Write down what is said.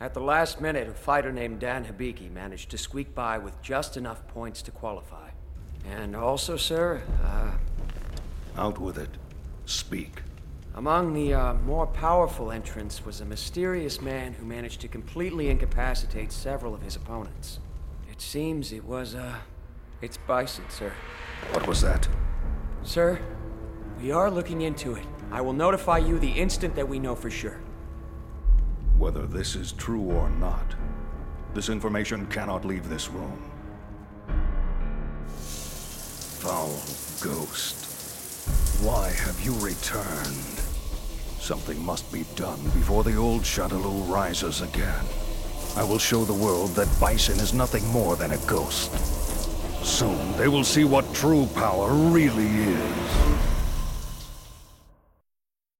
At the last minute, a fighter named Dan Hibiki managed to squeak by with just enough points to qualify. And also, sir, uh, Out with it. Speak. among the uh, more powerful entrants was a mysterious man who managed to completely incapacitate several of his opponents. It seems it was, uh, it's Bison, sir. What was that? Sir, we are looking into it. I will notify you the instant that we know for sure. Whether this is true or not, this information cannot leave this room. Foul ghost. Why have you returned? Something must be done before the old Shadaloo rises again. I will show the world that Bison is nothing more than a ghost. Soon they will see what true power really is.